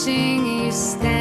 watching you stand.